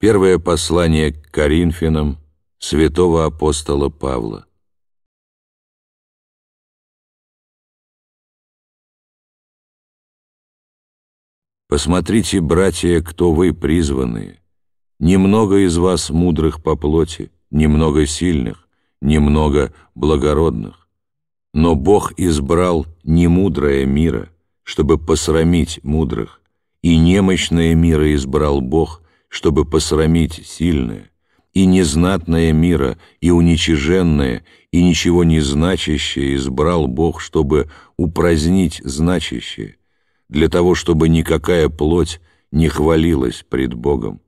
Первое послание к Коринфянам святого апостола Павла. Посмотрите, братья, кто вы призванные. Немного из вас мудрых по плоти, немного сильных, немного благородных. Но Бог избрал немудрое мира, чтобы посрамить мудрых, и немощное мира избрал Бог, чтобы посрамить сильное, и незнатное мира, и уничиженное, и ничего не значащее избрал Бог, чтобы упразднить значащее, для того, чтобы никакая плоть не хвалилась пред Богом.